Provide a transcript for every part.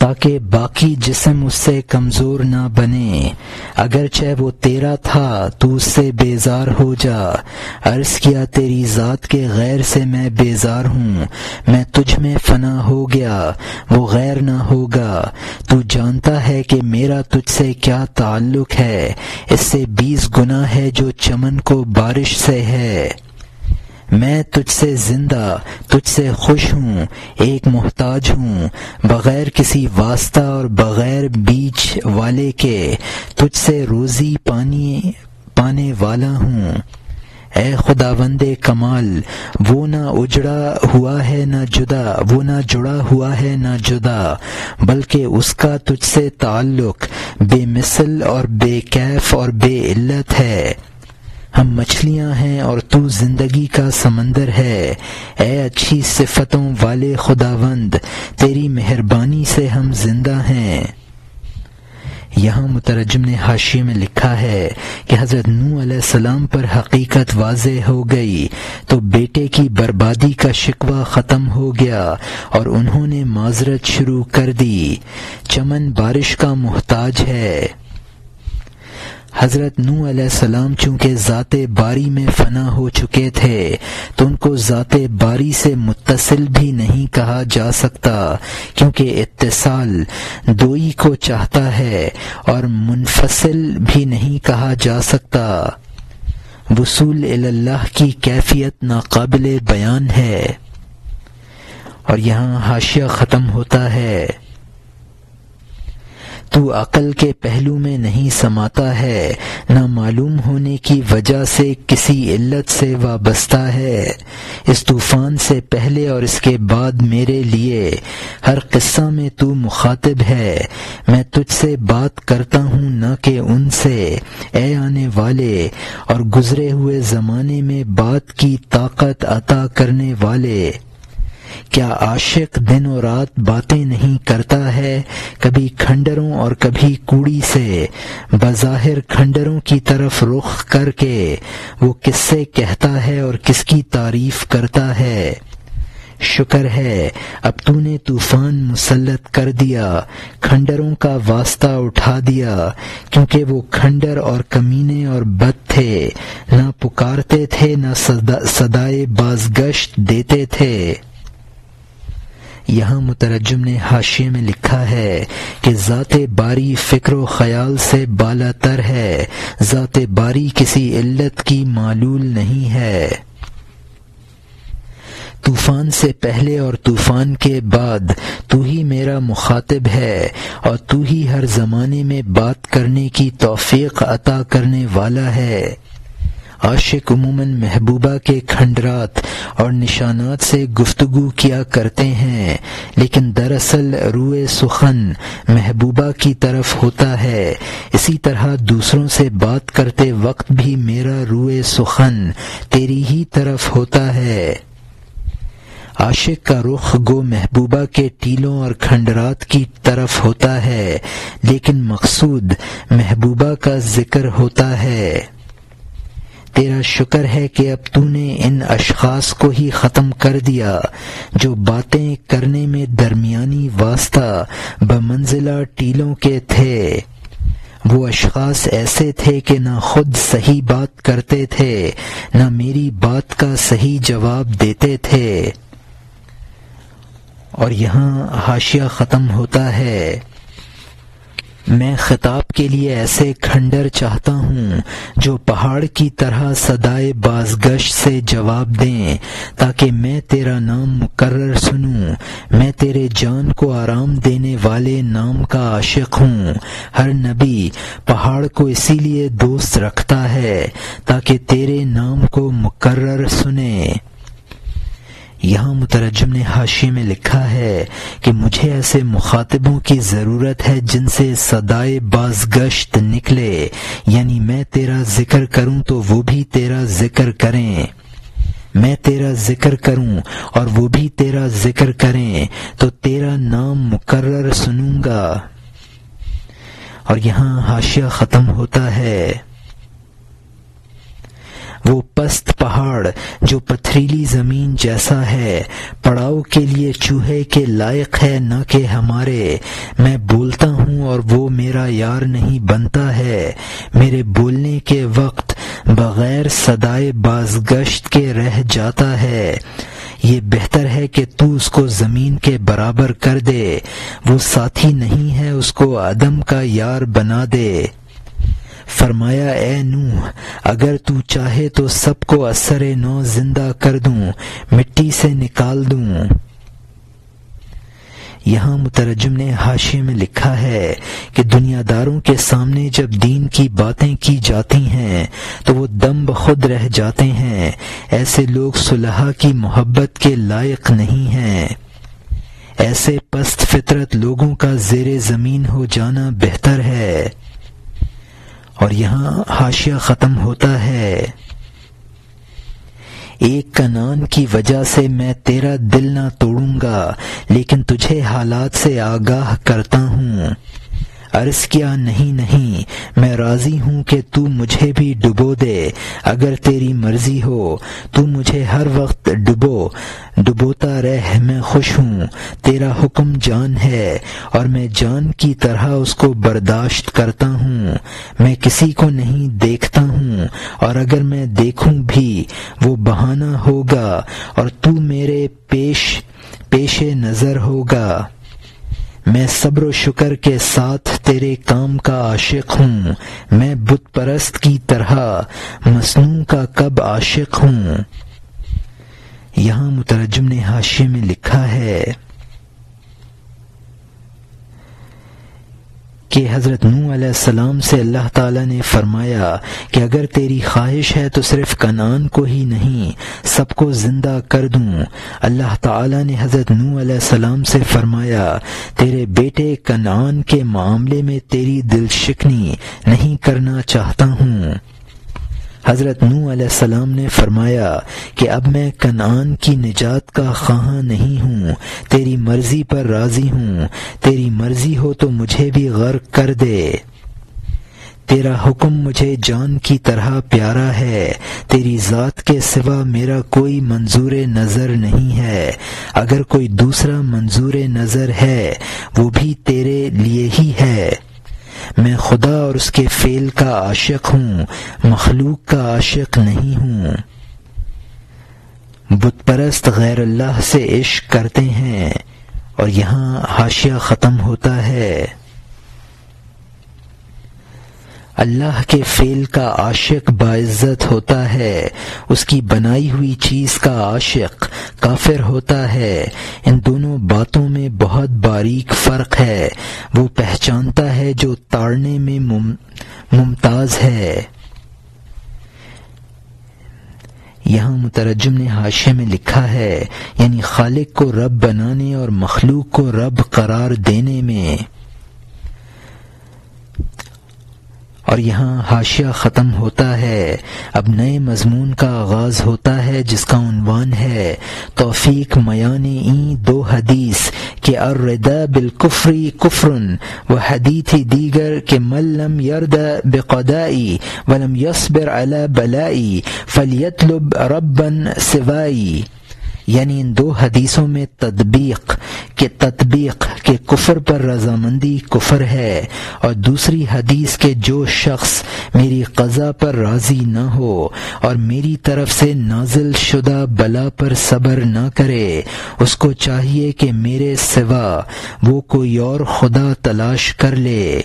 ताकि बाकी जिसम उससे कमज़ोर ना बने। अगर चाहे वो तेरा था, तू उससे बेजार हो जा। अर्ज़ किया तेरी जात के गैर से मैं बेजार हूँ। मैं तुझ में फना हो गया, वो गैर ना होगा। तू जानता है कि मेरा तुझसे क्या ताल्लुक है। इससे बीस गुना है जो चमन को बारिश से है। मैं तुझसे ज़िंदा, तुझसे खुश हूँ, एक मोहताज हूँ, बगैर किसी वास्ता और बगैर बीच वाले के तुझसे रोजी पानी, पाने वाला हूँ। ए खुदावंदे कमाल, वो ना उजड़ा हुआ है, ना जुदा, वो ना जुड़ा हुआ है, ना जुदा, बल्कि उसका तुझसे ताल्लुक बेमिसल और बेकैफ और बेइल्लत है। हम मछलियाँ हैं और तू ज़िंदगी का समंदर है। ए अच्छी सिफतों वाले खुदावंद, तेरी मेहरबानी से हम ज़िंदा हैं। यहाँ मुतरजम ने हाशिए में लिखा है कि हज़रत नू सलाम पर हकीकत वाज हो गई तो बेटे की बर्बादी का शिकवा ख़त्म हो गया और उन्होंने माजरत शुरू कर दी। चमन बारिश का मोहताज है। हज़रत नू सलाम चूँकि ज़ाते बारी में फना हो चुके थे तो उनको ज़ाते बारी से मुतसिल भी नहीं कहा जा सकता, क्योंकि इत्तिसाल दोई को चाहता है और मुनफसिल भी नहीं कहा जा सकता। वसूल अल्लाह की कैफियत नाकाबिल बयान है। और यहाँ हाशिया ख़त्म होता है। तू अकल के पहलू में नहीं समाता है, न मालूम होने की वजह से किसी इल्लत से वाबस्ता है। इस तूफ़ान से पहले और इसके बाद मेरे लिए हर किस्सा में तू मुखातिब है। मैं तुझसे बात करता हूँ न कि उनसे। ए आने वाले और गुजरे हुए जमाने में बात की ताकत अता करने वाले। क्या आशिक दिन और रात बातें नहीं करता है? कभी खंडरों और कभी कूड़ी से। बज़ाहिर खंडरों की तरफ़ रुख करके वो किससे कहता है और किसकी तारीफ़ करता है? शुक्र है अब तूने तूफ़ान मुसलत कर दिया खंडरों का वास्ता उठा दिया क्योंकि वो खंडर और कमीने और बद थे। न पुकारते थे न सदा, सदाए बाजगश्त देते थे। यहाँ मुतरजम ने हाशिए में लिखा है कि ज़ात बारी फ़िक्र ख्याल से बाला तर है। ज़ात बारी किसी इल्लत की मालूल नहीं है। तूफ़ान से पहले और तूफ़ान के बाद तू ही मेरा मुखातिब है और तू ही हर जमाने में बात करने की तौफीक अता करने वाला है। आशिक उमूमन महबूबा के खंडरात और निशानात से गुफ्तगु किया करते हैं, लेकिन दरअसल रूए सुखन महबूबा की तरफ़ होता है। इसी तरह दूसरों से बात करते वक्त भी मेरा रुए सुखन तेरी ही तरफ़ होता है। आशिक का रुख गो महबूबा के टीलों और खंडरात की तरफ़ होता है, लेकिन मकसूद महबूबा का ज़िक्र होता है। तेरा शुक्र है कि अब तूने इन अशखास को ही ख़त्म कर दिया, जो बातें करने में दरमियानी वास्ता बमंजिला टीलों के थे। वो अशखास ऐसे थे कि ना खुद सही बात करते थे, ना मेरी बात का सही जवाब देते थे। और यहाँ हाशिया ख़त्म होता है। मैं खिताब के लिए ऐसे खंडर चाहता हूँ, जो पहाड़ की तरह सदाए बाजगश से जवाब दें, ताकि मैं तेरा नाम मुकर्र सुनूं। मैं तेरे जान को आराम देने वाले नाम का आशिक हूँ। हर नबी पहाड़ को इसीलिए दोस्त रखता है, ताकि तेरे नाम को मुकर्र सुने। यहाँ मुतरजम ने हाशी में लिखा है कि मुझे ऐसे मुखातिबों की ज़रूरत है जिनसे सदाए बाजगश्त निकले। यानी मैं तेरा ज़िक्र करूँ तो वो भी तेरा ज़िक्र करें। मैं तेरा ज़िक्र करूँ और वो भी तेरा ज़िक्र करें तो तेरा नाम मुकर्र सुनूँगा। और यहाँ हाशिया ख़त्म होता है। वो पस्त पहाड़ जो पथरीली ज़मीन जैसा है। पड़ाव के लिए चूहे के लायक है न के हमारे। मैं बोलता हूँ और वो मेरा यार नहीं बनता है। मेरे बोलने के वक्त बगैर सदाए बाजगश्त के रह जाता है। ये बेहतर है कि तू उसको ज़मीन के बराबर कर दे। वो साथी नहीं है, उसको आदम का यार बना दे। फरमाया, ए नूह, अगर तू चाहे तो सबको असर नौ ज़िंदा कर दूँ, मिट्टी से निकाल दूँ। यहाँ मुतरजम ने हाशिए में लिखा है कि दुनियादारों के सामने जब दीन की बातें की जाती हैं तो वो दम खुद रह जाते हैं। ऐसे लोग सुलह की मोहब्बत के लायक नहीं हैं। ऐसे पस्त फितरत लोगों का जेर ज़मीन हो जाना बेहतर है। और यहाँ हाशिया ख़त्म होता है। एक कनान की वजह से मैं तेरा दिल ना तोड़ूँगा, लेकिन तुझे हालात से आगाह करता हूँ। अर्ज़ किया, नहीं नहीं, मैं राज़ी हूँ कि तू मुझे भी डुबो दे। अगर तेरी मर्ज़ी हो, तू मुझे हर वक्त डुबो, डुबोता रह, मैं खुश हूँ। तेरा हुक्म जान है, और मैं जान की तरह उसको बर्दाश्त करता हूँ। मैं किसी को नहीं देखता हूँ, और अगर मैं देखूँ भी, वो बहाना होगा, और तू मेरे पेश, पेशे नज़र होगा। मैं सब्र शुक्र के साथ तेरे काम का आशिक हूँ। मैं बुत परस्त की तरह मसनू का कब आशिक हूँ। यहाँ मुतरजम ने हाशिए में लिखा है कि हज़रत नू सलाम से अल्लाह ताला ने फरमाया कि अगर तेरी ख्वाहिश है तो सिर्फ़ कनान को ही नहीं, सबको ज़िंदा कर दूँ। अल्लाह ताला ने हज़रत नू सलाम से फरमाया, तेरे बेटे कनान के मामले में तेरी दिल शिकनी नहीं करना चाहता हूँ। हज़रत नू सलाम ने फरमाया कि अब मैं कनान की निजात का खां नहीं हूँ, तेरी मर्ज़ी पर राज़ी हूँ, तेरी मर्ज़ी हो तो मुझे भी गर्क कर दे। तेरा हुक्म मुझे जान की तरह प्यारा है, तेरी जात के सिवा मेरा कोई मंजूर नज़र नहीं है। अगर कोई दूसरा मंजूर नज़र है, वो भी तेरे लिए ही है। मैं खुदा और उसके फेल का आशिक हूँ, मखलूक का आशिक नहीं हूँ। बुतपरस्त गैर अल्लाह से इश्क करते हैं और यहाँ हाशिया ख़त्म होता है। अल्लाह के फेल का आशिक बाइज्जत होता है। उसकी बनाई हुई चीज़ का आशिक काफिर होता है। इन दोनों बातों में बहुत बारीक फ़र्क है। वो पहचानता है जो ताड़ने में मुमताज़ है। यहाँ मुतरजम ने हाशिया में लिखा है, यानी खालिक को रब बनाने और मखलूक को रब करार देने में। और यहाँ हाशिया ख़त्म होता है। अब नए मजमून का आगाज़ होता है, जिसका उनवान है। तोफ़ीक मयान ई दो हदीस के अर्रदा बिलकुफ्री कुफ्रन, व हदीथी दीगर के मल्लम यरद बेकदाई वलम यसबिर अला बलाई, फलियतलब रबन सिवाई। यानी इन दो हदीसों में तदबीक के तदबीक के कुफर पर रजामंदी कुफर है और दूसरी हदीस के जो शख्स मेरी कज़ा पर राज़ी न हो और मेरी तरफ़ से नाजिल शुदा बला पर सबर न करे, उसको चाहिए कि मेरे सिवा वो कोई और खुदा तलाश कर ले।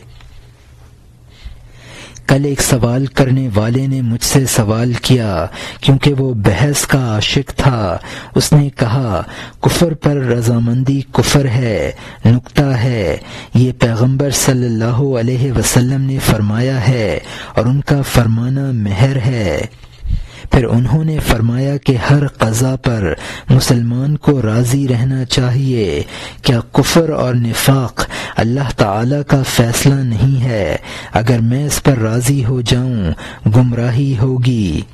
कल एक सवाल करने वाले ने मुझसे सवाल किया, क्योंकि वो बहस का आशिक था। उसने कहा, कुफर पर रजामंदी कुफर है, नुक्ता है। ये पैगंबर सल्लल्लाहु अलैहि वसल्लम ने फरमाया है और उनका फरमाना मेहर है। फिर उन्होंने फरमाया कि हर कज़ा पर मुसलमान को राज़ी रहना चाहिए। क्या कुफर और निफाक अल्लाह ताला का फैसला नहीं है? अगर मैं इस पर राज़ी हो जाऊँ, गुमराही होगी।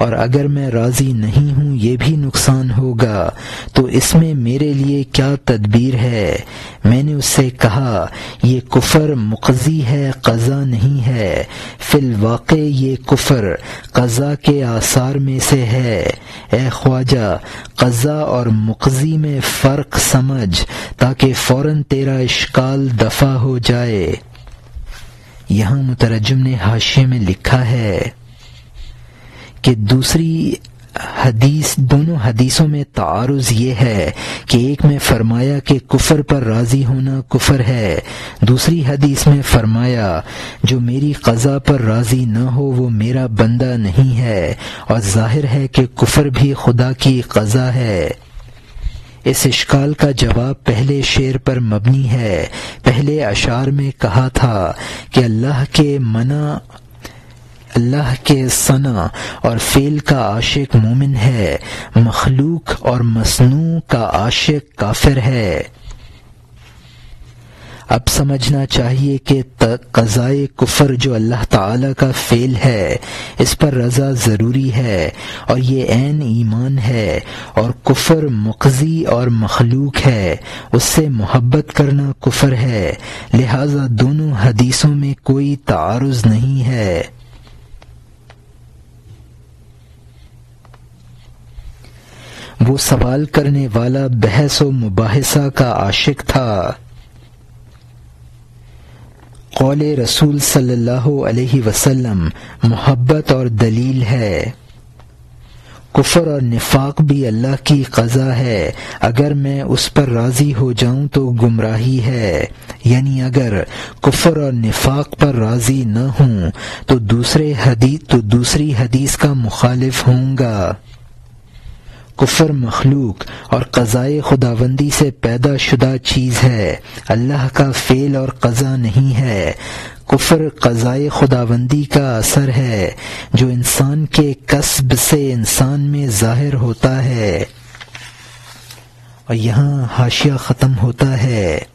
और अगर मैं राज़ी नहीं हूँ, ये भी नुकसान होगा। तो इसमें मेरे लिए क्या तदबीर है? मैंने उससे कहा, ये कुफर मुकजी है, कज़ा नहीं है। फिल वाक़ ये कुफर कज़ा के आसार में से है। ए ख्वाजा, कज़ा और मुकजी में फ़र्क समझ, ताकि फ़ौरन तेरा इश्काल दफ़ा हो जाए। यहाँ मुतरजम ने हाशिए में लिखा है कि दूसरी हदीस, दोनों हदीसों में तारुज ये है कि एक में फरमाया कि कुफर पर राज़ी होना कुफर है, दूसरी हदीस में फरमाया, जो मेरी कज़ा पर राज़ी न हो वो मेरा बंदा नहीं है, और ज़ाहिर है कि कुफर भी खुदा की कज़ा है। इस इश्काल का जवाब पहले शेर पर मबनी है, पहले अशार में कहा था कि अल्लाह के मना अल्लाह के सना और फेल का आशिक मोमिन है, मखलूक और मसनू का आशिक काफिर है। अब समझना चाहिए कि कज़ाए कुफर जो अल्लाह ताला का फेल है, इस पर रजा ज़रूरी है और ये एन ईमान है और कुफर मुकजी और मखलूक है, उससे मोहब्बत करना कुफर है, लिहाजा दोनों हदीसों में कोई तारुज नहीं है। वो सवाल करने वाला बहस व मुबाहिसा का आशिक था। कौल रसूल सल्लल्लाहु अलैहि वसल्लम, मोहब्बत और दलील है। कुफर और निफाक भी अल्लाह की कज़ा है। अगर मैं उस पर राज़ी हो जाऊँ तो गुमराही है। यानी अगर कुफर और निफाक पर राज़ी न हूँ तो दूसरे हदीस तो दूसरी हदीस का मुखालिफ होऊँगा। कुफर मखलूक और कज़ाए खुदाबंदी से पैदा शुदा चीज़ है। अल्लाह का फेल और कज़ा नहीं है। कुफर कज़ाए खुदाबंदी का असर है, जो इंसान के कस्ब से इंसान में ज़ाहिर होता है। और यहाँ हाशिया ख़त्म होता है।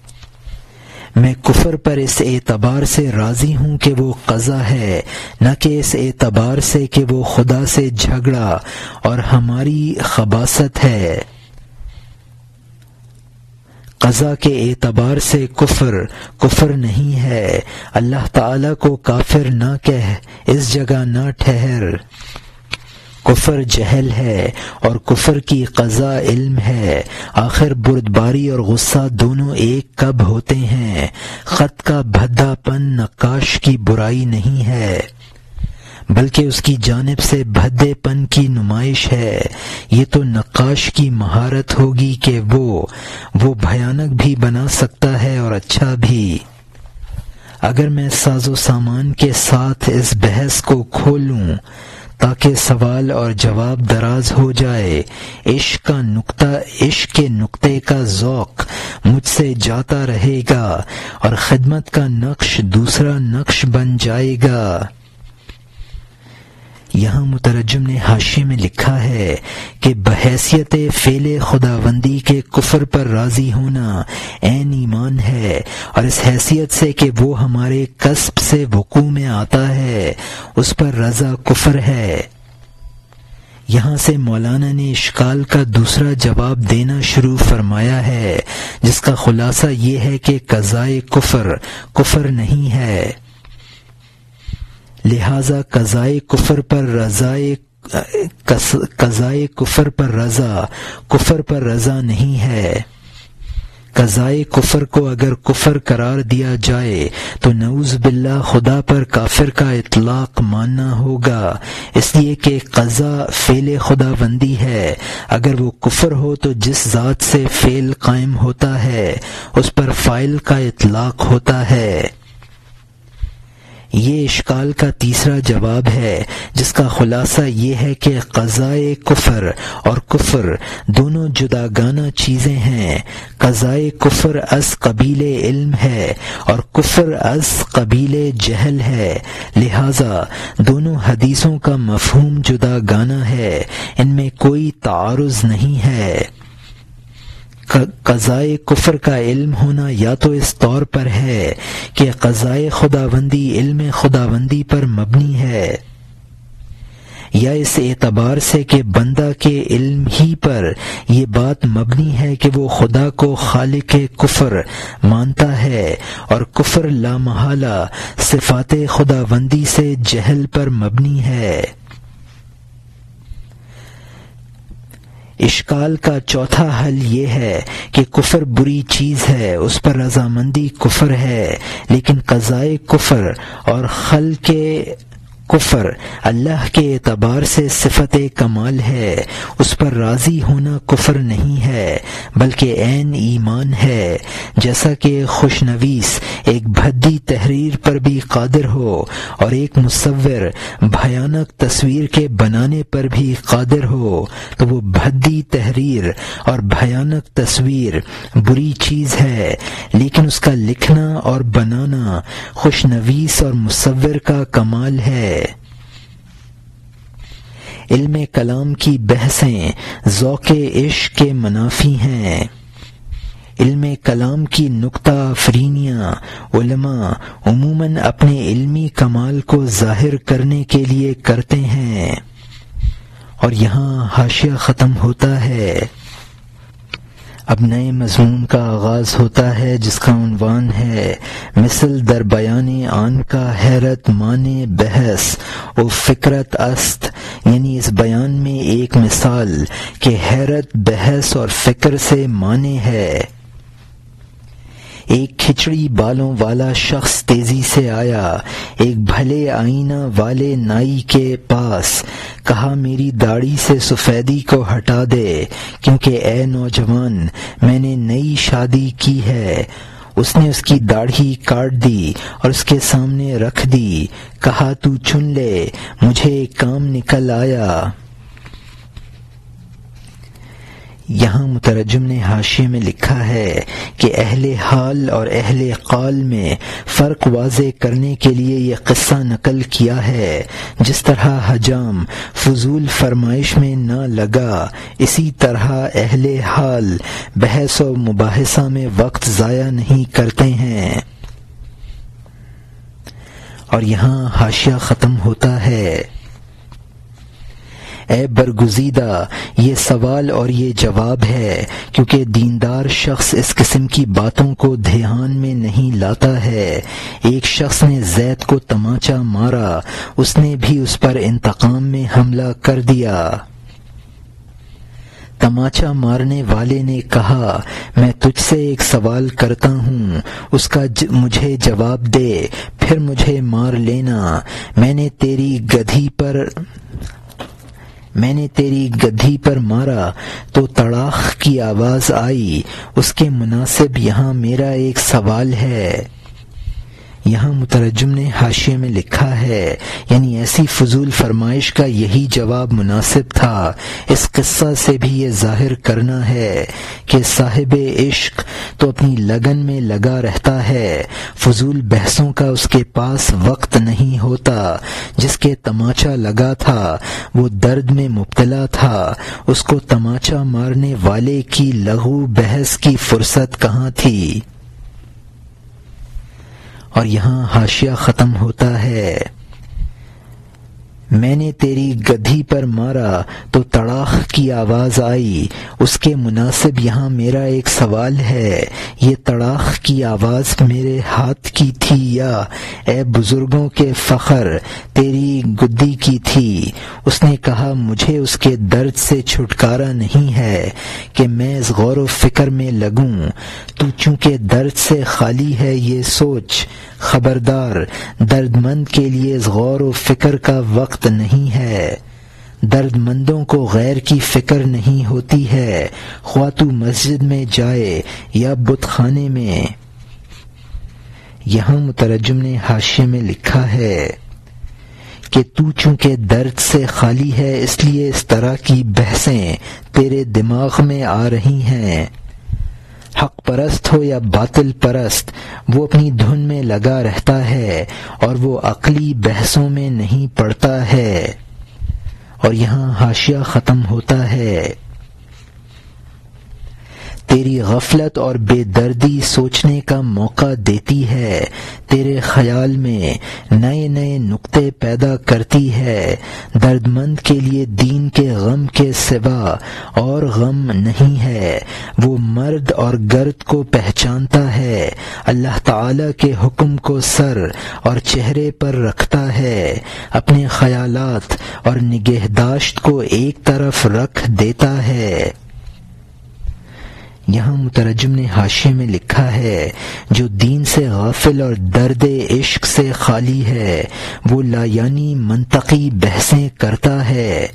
मैं कुफर पर इस एतबार से राज़ी हूँ कि वो कज़ा है, न कि इस एतबार से कि वो खुदा से झगड़ा और हमारी खबासत है। कज़ा के एतबार से कुफर कुफर नहीं है। अल्लाह ताला को काफिर ना कह, इस जगह ना ठहर। कुफर जहल है और कुफर की कज़ा इल्म है। आखिर बुरदबारी और गुस्सा दोनों एक कब होते हैं? खत का भद्दापन नक्काश की बुराई नहीं है, बल्कि उसकी जानब से भद्देपन की नुमाइश है। ये तो नक्काश की महारत होगी कि वो वो भयानक भी बना सकता है और अच्छा भी। अगर मैं साजो सामान के साथ इस बहस को खोलूं ताकि सवाल और जवाब दराज हो जाए। इश्क का नुक्ता, इश्क के नुक्ते का जौक मुझसे जाता रहेगा और खिदमत का नक्श दूसरा नक्श बन जाएगा। यहाँ मुतरजम ने हाशी में लिखा है कि बहसीत फेले खुदाबंदी के कुफर पर राज़ी होना एन ईमान है और इस हैसियत से कि वो हमारे कस्ब से वकू में आता है, उस पर रजा कुफर है। यहाँ से मौलाना ने इश्काल का दूसरा जवाब देना शुरू फरमाया है, जिसका खुलासा ये है कि कज़ाए कुफर कुफर नहीं है। लिहाजा कज़ाए कुफर पर रजाए कज़ाए कुफर पर रजा, कुफर पर रजा नहीं है। कज़ाए कुफर को अगर कुफर करार दिया जाए तो नऊज बिल्ला खुदा पर काफिर का इतलाक मानना होगा। इसलिए कि कज़ा फेल खुदा बंदी है। अगर वो कुफर हो तो जिस ज़ात से फेल कायम होता है, उस पर फ़ाइल का इतलाक होता है। ये इश्काल का तीसरा जवाब है, जिसका खुलासा ये है कि कज़ाए कुफर और कुफर दोनों जुदागाना चीज़ें हैं। कज़ाए कुफर अस कबीले इल्म है और कुफर अस कबीले जहल है। लिहाजा दोनों हदीसों का मफहूम जुदागाना है। इनमें कोई तारुज नहीं है। कज़ाए कुफर का इल्म होना या तो इस तौर पर है कि कज़ाए खुदाबंदी इल्म खुदाबंदी पर मबनी है, या इस एतबार से कि बंदा के इल्म ही पर यह बात मबनी है कि वो खुदा को खालिक कुफर मानता है और कुफर लामहला सिफात खुदाबंदी से जहल पर मबनी है। इश्काल का चौथा हल ये है कि कुफर बुरी चीज़ है, उस पर रजामंदी कुफर है, लेकिन कज़ाए कुफर और खल के कुफर, अल्लाह के एतबार से सिफत कमाल है। उस पर राज़ी होना कुफर नहीं है, बल्कि एन ईमान है। जैसा कि खुशनवीस एक भद्दी तहरीर पर भी कादिर हो और एक मुसविर भयानक तस्वीर के बनाने पर भी कादिर हो तो वो भद्दी तहरीर और भयानक तस्वीर बुरी चीज़ है। लेकिन उसका लिखना और बनाना खुशनवीस और मुसविर का कमाल है। इल्म कलाम की बहसें ज़ौक़ इश्क के मनाफी हैं। इल्म कलाम की नुक्ता अफरीनियाँ उमूमन अपने इल्मी कमाल को ज़ाहिर करने के लिए करते हैं। और यहाँ हाशिया ख़त्म होता है। अब नए मजमून का आगाज़ होता है, जिसका उनवान है। मिसल दर बयान, आन का हैरत, माने बहस ओ फिक्रत अस्त। यानी इस बयान में एक मिसाल के हैरत, बहस और फ़िक्र से माने है। एक खिचड़ी बालों वाला शख्स तेज़ी से आया। एक भले आईना वाले नाई के पास कहा, मेरी दाढ़ी से सफेदी को हटा दे, क्योंकि ए नौजवान, मैंने नई शादी की है। उसने उसकी दाढ़ी काट दी और उसके सामने रख दी। कहा, तू चुन ले, मुझे काम निकल आया। यहाँ मुतरजम ने हाशिए में लिखा है कि अहले हाल और अहले काल में फ़र्क वाजे करने के लिए यह किस्सा नकल किया है। जिस तरह हजाम फजूल फरमाइश में न लगा, इसी तरह अहले हाल बहस और मुबासा में वक्त ज़ाया नहीं करते हैं। और यहाँ हाशिया ख़त्म होता है। ए बरगुजीदा ये सवाल और ये जवाब है क्योंकि दीनदार शख्स इस किस्म की बातों को ध्यान में नहीं लाता है। एक शख्स ने जैद को तमाचा मारा उसने भी उस पर इंतकाम में हमला कर दिया। तमाचा मारने वाले ने कहा मैं तुझसे एक सवाल करता हूँ उसका ज, मुझे जवाब दे फिर मुझे मार लेना। मैंने तेरी गधी पर मैंने तेरी गद्दी पर मारा तो तड़ाख की आवाज़ आई। उसके मुनासिब यहाँ मेरा एक सवाल है। यहाँ मुतरजम ने हाशिए में लिखा है, यानी ऐसी फजूल फरमाइश का यही जवाब मुनासिब था। इस किस्सा से भी ये ज़ाहिर करना है कि साहिब इश्क तो अपनी लगन में लगा रहता है। फजूल बहसों का उसके पास वक्त नहीं होता, जिसके तमाचा लगा था, वो दर्द में मुबतला था। उसको तमाचा मारने वाले की लघु बहस की फुर्सत कहाँ थी? और यहाँ हाशिया ख़त्म होता है। मैंने तेरी गधी पर मारा तो तड़ाख की आवाज़ आई। उसके मुनासिब यहाँ मेरा एक सवाल है, ये तड़ाख की आवाज़ मेरे हाथ की थी या? ए बुज़ुर्गों के फखर, तेरी गुद्दी की थी। उसने कहा, मुझे उसके दर्द से छुटकारा नहीं है कि मैं इस गौर फ़िक्र में लगूं। तू चूँकि दर्द से खाली है, ये सोच खबरदार, दर्दमंद के लिए गौर व फ़िक्र का वक्त नहीं है। दर्दमंदों को गैर की फ़िक्र नहीं होती है। ख्वा मस्जिद में जाए या बुत खाने में। यहाँ मुतरजम ने हाशिए में लिखा है कि तू चूँकि दर्द से खाली है, इसलिए इस तरह की बहसें तेरे दिमाग में आ रही हैं। हक परस्त हो या बातिल परस्त वो अपनी धुन में लगा रहता है और वो अकली बहसों में नहीं पड़ता है। और यहाँ हाशिया ख़त्म होता है। तेरी गफलत और बेदर्दी सोचने का मौका देती है। तेरे ख्याल में नए नए नुक्ते पैदा करती है। दर्दमंद के लिए दीन के गम के सिवा और गम नहीं है। वो मर्द और गर्द को पहचानता है। अल्लाह ताला के हुक्म को सर और चेहरे पर रखता है। अपने ख्यालात और निगहदाश्त को एक तरफ़ रख देता है। यहाँ मुतरजम ने हाशिए में लिखा है, जो दीन से गाफिल और दर्द इश्क से खाली है, वो लायानी मनतकी बहसें करता है।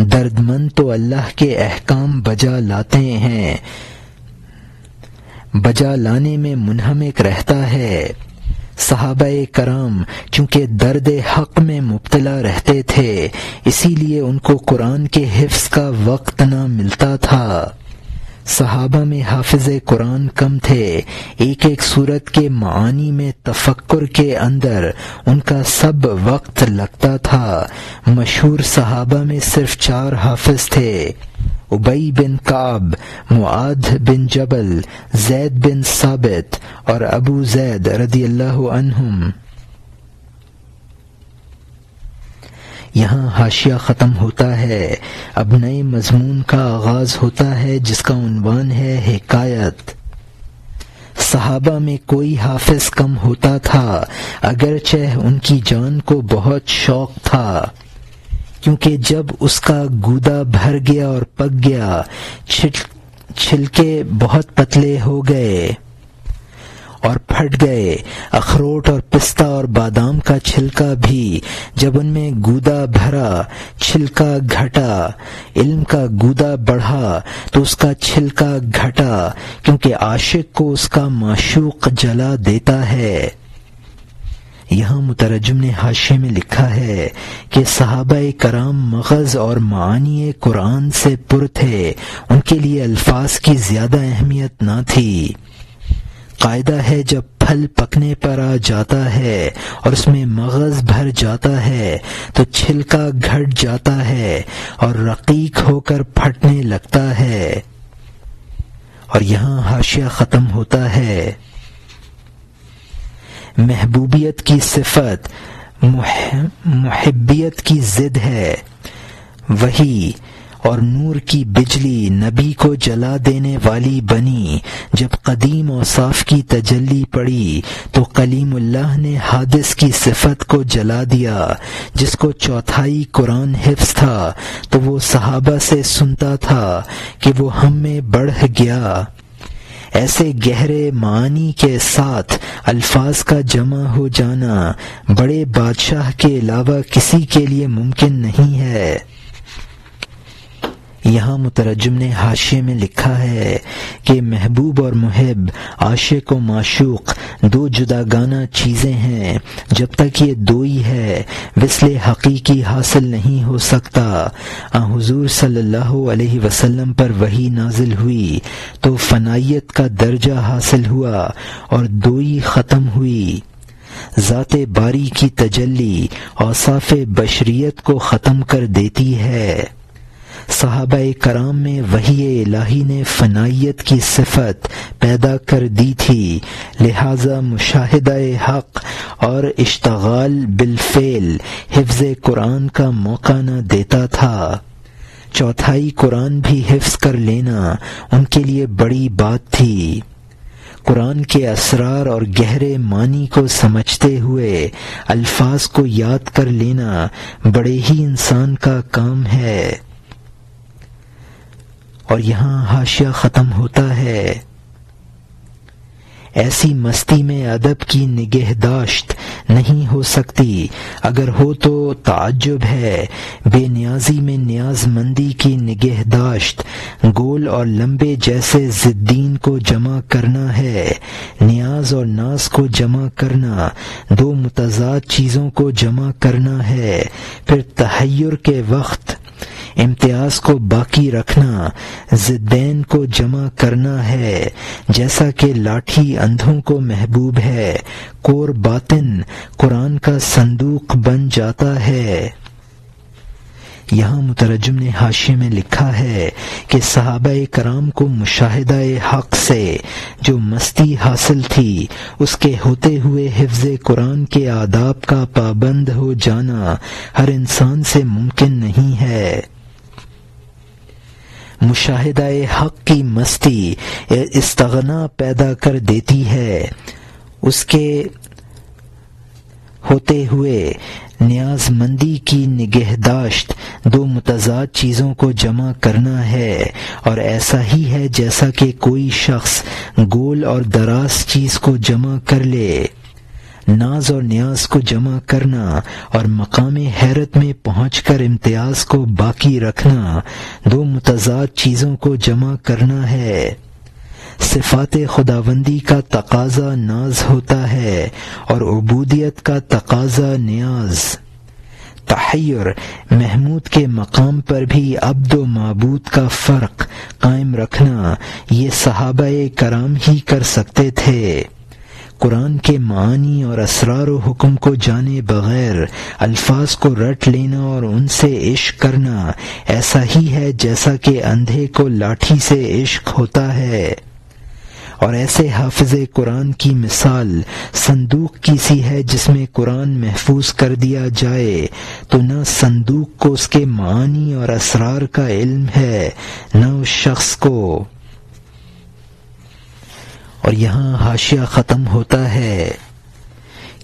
दर्दमंद तो अल्लाह के अहकाम बजा लाते हैं, बजा लाने में मुनहमिक रहता है। सहाबा कराम, चूँकि दर्द हक में मुबतला रहते थे, इसीलिए उनको कुरान के हिफ्स का वक्त न मिलता था। सहाबा में हाफिज कुरान कम थे। एक एक सूरत के मानी में तफक्र के अंदर उनका सब वक्त लगता था। मशहूर सहाबा में सिर्फ़ चार हाफिज थे। उबई बिन काब, मुआद बिन जबल, जैद बिन साबित और अबू जैद रदी अल्लाह यहाँ हाशिया ख़त्म होता है। अब नए मजमून का आगाज़ होता है, जिसका उनवान है हिकायत। सहाबा में कोई हाफिज कम होता था अगरचे उनकी जान को बहुत शौक था। क्योंकि जब उसका गूदा भर गया और पक गया छिलके बहुत पतले हो गए। और फट गए। अखरोट और पिस्ता और बादाम का छिलका भी, जब उनमें गूदा भरा, छिलका घटा, इल्म का गूदा बढ़ा तो उसका छिलका घटा, क्योंकि आशिक को उसका माशूक जला देता है। यहाँ मुतरजम ने हाशे में लिखा है कि सहाबा कराम मगज और मानी कुरान से पुर थे। उनके लिए अल्फाज की ज़्यादा अहमियत ना थी। कायदा है जब फल पकने पर आ जाता है और उसमें मगज भर जाता है तो छिलका घट जाता है और रकीक होकर फटने लगता है। और यहाँ हाशिया खत्म होता है। महबूबियत की सिफत मुहबियत की जिद है। वही और नूर की बिजली नबी को जला देने वाली बनी। जब कदीम और साफ़ की तजल्ली पड़ी तो कलीमुल्लाह ने हादिस की सिफत को जला दिया, जिसको चौथाई कुरान हिफ्स था। तो वो सहाबा से सुनता था कि वो हम में बढ़ गया। ऐसे गहरे मानी के साथ अल्फाज का जमा हो जाना बड़े बादशाह के अलावा किसी के लिए मुमकिन नहीं है। यहाँ मुतरजम ने हाशिए में लिखा है कि महबूब और मुहब, आशिक व माशूक, दो जुदागाना चीज़ें हैं। जब तक ये दो ही है, विसले हकीकी हासिल नहीं हो सकता। हुजूर सल्लल्लाहु अलैहि वसल्लम पर वही नाजिल हुई तो फनाइत का दर्जा हासिल हुआ और दो ही ख़त्म हुई। ज़ात बारी की तजल्ली औसाफ बशरियत को ख़त्म कर देती है। साहबा कराम में वही इलाही ने फनाइत की सिफत पैदा कर दी थी। लिहाजा मुशाहिदा हक और इश्तगाल बिलफेल हिफ्ज कुरान का मौका न देता था। चौथाई कुरान भी हिफ्ज कर लेना उनके लिए बड़ी बात थी। कुरान के असरार और गहरे मानी को समझते हुए अल्फाज को याद कर लेना बड़े ही इंसान का काम है। और यहाँ हाशिया ख़त्म होता है। ऐसी मस्ती में अदब की निगहदाश्त नहीं हो सकती। अगर हो तो ताज्जुब है। बेनियाजी में न्याजमंदी की निगहदाश्त गोल और लंबे जैसे जिद्दीन को जमा करना है। न्याज और नाज को जमा करना। दो मुतजाद चीज़ों को जमा करना है। फिर तहैर के वक्त इम्तियाज़ को बाकी रखना, जिद्दैन को जमा करना है। जैसा कि लाठी अंधों को महबूब है, कोर बातिन कुरान का संदूक बन जाता है। यहाँ मुतरजम ने हाशिए में लिखा है कि सहाबा कराम को मुशाहिदा हक से जो मस्ती हासिल थी, उसके होते हुए हिफ्ज कुरान के आदाब का पाबंद हो जाना हर इंसान से मुमकिन नहीं है। मुशाहिदा हक की मस्ती इस्तगना पैदा कर देती है। उसके होते हुए न्याजमंदी की निगहदाश्त दो मुतजाद चीज़ों को जमा करना है और ऐसा ही है जैसा कि कोई शख्स गोल और दराज चीज़ को जमा कर ले। नाज और न्याज को जमा करना और मकाम हैरत में पहुंचकर इम्तियाज़ को बाकी रखना, दो मुतजाद चीज़ों को जमा करना है। सिफात खुदाबंदी का तकाजा नाज होता है और उबूदियत का तकाजा न्याज। तहयर, महमूद के मकाम पर भी अब्द मबूद का फ़र्क कायम रखना, ये सहाबा कराम ही कर सकते थे। कुरान के मानी और असरार हुक्म को जाने बगैर, अल्फाज को रट लेना और उनसे इश्क करना, ऐसा ही है जैसा कि अंधे को लाठी से इश्क होता है। और ऐसे हाफिज कुरान की मिसाल संदूक की सी है जिसमें कुरान महफूज कर दिया जाए तो न संदूक को उसके मानी और असरार का इल्म है, न उस शख्स को। और यहाँ हाशिया ख़त्म होता है।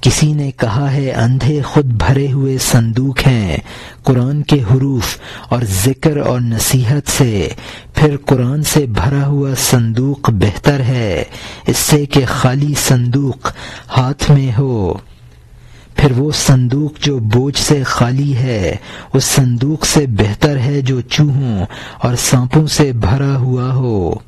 किसी ने कहा है, अंधे खुद भरे हुए संदूक हैं, कुरान के हरूफ और ज़िक्र और नसीहत से। फिर कुरान से भरा हुआ संदूक बेहतर है, इससे कि खाली संदूक हाथ में हो। फिर वो संदूक जो बोझ से खाली है, उस संदूक से बेहतर है जो चूहों और सांपों से भरा हुआ हो।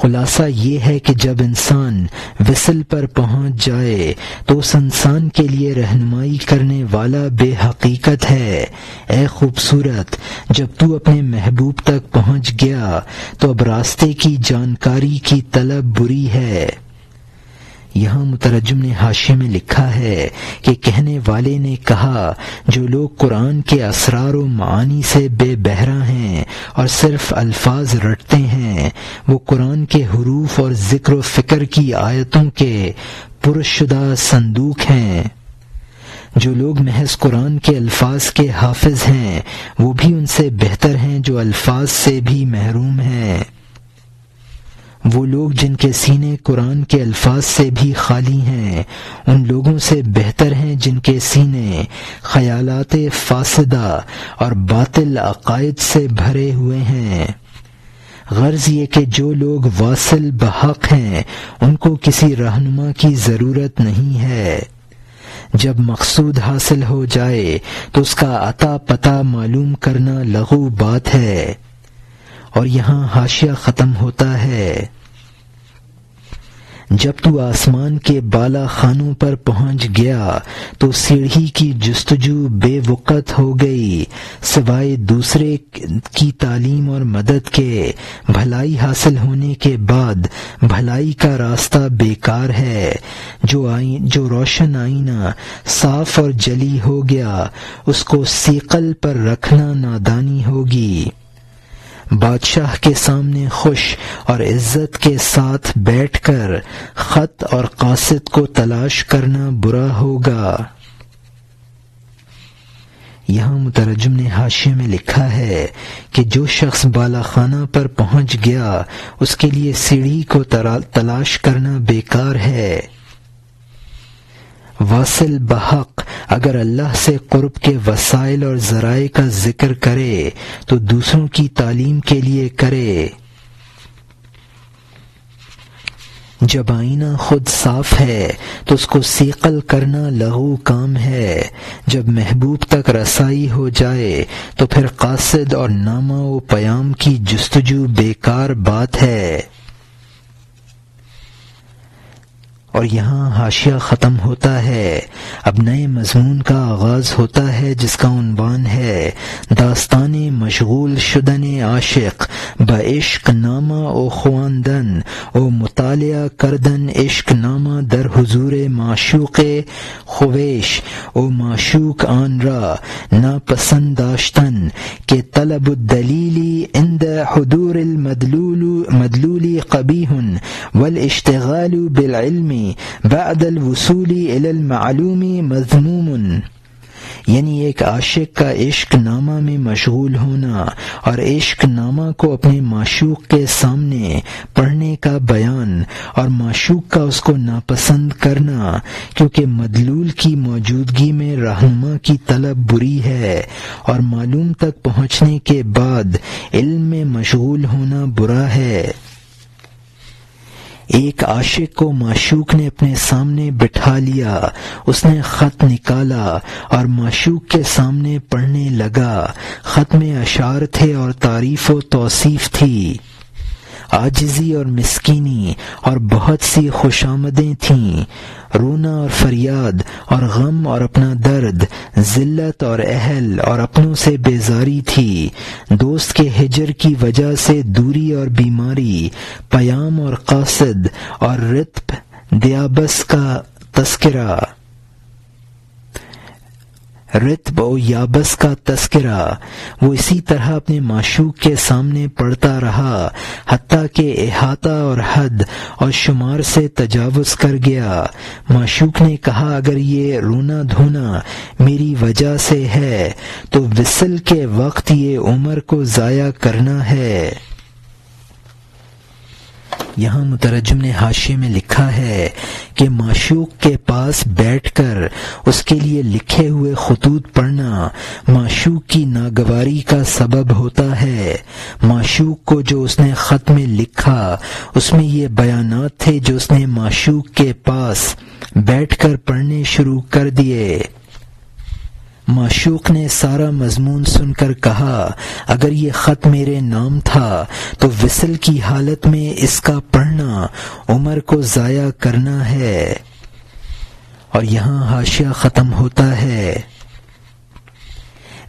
खुलासा ये है कि जब इंसान विसल पर पहुँच जाए तो उस इंसान के लिए रहनुमाई करने वाला बेहकीकत है। ए खूबसूरत, जब तू अपने महबूब तक पहुँच गया तो अब रास्ते की जानकारी की तलब बुरी है। यहाँ मुतरजम ने हाशिए में लिखा है कि कहने वाले ने कहा, जो लोग कुरान के असरार मानी से बेबहरा हैं और सिर्फ़ अल्फाज रटते हैं, वो कुरान के हरूफ और ज़िक्र फ़िक्र की आयतों के पुरशुदा संदूक हैं। जो लोग महज कुरान के अल्फाज के हाफिज हैं, वो भी उनसे बेहतर हैं जो अल्फाज से भी महरूम हैं। वो लोग जिनके सीने कुरान के अल्फाज से भी खाली हैं, उन लोगों से बेहतर हैं जिनके सीने ख्यालात फासदा और बातिल अकायद से भरे हुए हैं। गर्ज ये कि जो लोग वासिल बहक हैं, उनको किसी रहनुमा की ज़रूरत नहीं है। जब मकसूद हासिल हो जाए तो उसका अता पता मालूम करना लघु बात है। और यहाँ हाशिया ख़त्म होता है। जब तू आसमान के बाला खानों पर पहुँच गया तो सीढ़ी की जस्तजू बेवकत हो गई। सिवाय दूसरे की तालीम और मदद के, भलाई हासिल होने के बाद भलाई का रास्ता बेकार है। जो आई, जो रोशन आईना साफ़ और जली हो गया, उसको सीकल पर रखना नादानी होगी। बादशाह के सामने खुश और इज़्ज़त के साथ बैठकर खत और कासिद को तलाश करना बुरा होगा। यहाँ मुतरजम ने हाशिए में लिखा है कि जो शख्स बाला खाना पर पहुँच गया, उसके लिए सीढ़ी को तलाश करना बेकार है। वासिल बहक। अगर अल्लाह से कुर्ब के वसाइल और जराए का ज़िक्र करे तो दूसरों की तालीम के लिए करे। जब आईना खुद साफ़ है तो उसको सीकल करना लघु काम है। जब महबूब तक रसाई हो जाए तो फिर कासिद और नामा व पयाम की जस्तजू बेकार बात है। और यहाँ हाशिया ख़त्म होता है। अब नए मजमून का आगाज़ होता है जिसका उनवान है। दास्तान मशगूल शुदन आशिक ब इश्क नामा ओ खुआदन ओ मुताल करदन इश्क नामा दर हुजूर माशूक, खुवेश, ओ माशूक आन रा नापसंद दाश्तन के तलब दलीली इंद हदूर मदलूल, मदलूली कबीह वल इश्तगाल बिलमी बाद वसूली मालूमी मजमूम यानी एक आशिक का इश्क नामा में मशगूल होना और इश्क नामा को अपने माशूक के सामने पढ़ने का बयान और माशूक का उसको नापसंद करना क्योंकि मदलूल की मौजूदगी में रहनुमा की तलब बुरी है और मालूम तक पहुँचने के बाद इल्म में मशगूल होना बुरा है एक आशिक को माशूक ने अपने सामने बिठा लिया। उसने खत निकाला और माशूक के सामने पढ़ने लगा। खत में अशार थे और तारीफ़ व तोसीफ थी। आजिजी और मिसकीनी और बहुत सी खुशामदें थीं। रोना और फरियाद और गम और अपना दर्द, जिल्लत और अहल और अपनों से बेजारी थी। दोस्त के हिजर की वजह से दूरी और बीमारी, पयाम और कासिद और रित्प, दियाबस का तस्करा। रित याबस का तस्करा। वो इसी तरह अपने माशूक के सामने पढ़ता रहा हती के अहाता और हद और शुमार से तजावुज कर गया। माशूक ने कहा, अगर ये रोना धोना मेरी वजह से है तो विसल के वक्त ये उम्र को ज़ाया करना है। यहाँ मुतरजम ने हाशिए में लिखा है कि माशूक के पास बैठकर उसके लिए लिखे हुए खतूत पढ़ना माशूक की नागवारी का सबब होता है। माशूक को जो उसने खत में लिखा, उसमें ये बयानात थे जो उसने माशूक के पास बैठकर पढ़ने शुरू कर दिए। माशूक ने सारा मजमून सुनकर कहा, अगर ये खत मेरे नाम था तो विसल की हालत में इसका पढ़ना उम्र को ज़ाया करना है। और यहाँ हाशिया ख़त्म होता है।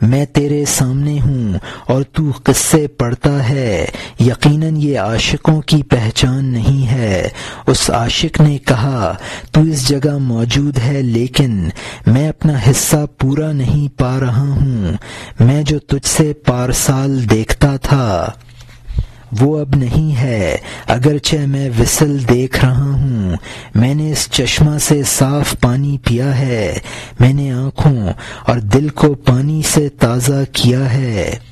मैं तेरे सामने हूँ और तू किस्से पढ़ता है। यकीनन ये आशिकों की पहचान नहीं है। उस आशिक ने कहा, तू इस जगह मौजूद है, लेकिन मैं अपना हिस्सा पूरा नहीं पा रहा हूँ। मैं जो तुझसे पारसाल देखता था वो अब नहीं है। अगरचे मैं विसल देख रहा हूँ। मैंने इस चश्मा से साफ़ पानी पिया है। मैंने आँखों और दिल को पानी से ताज़ा किया है।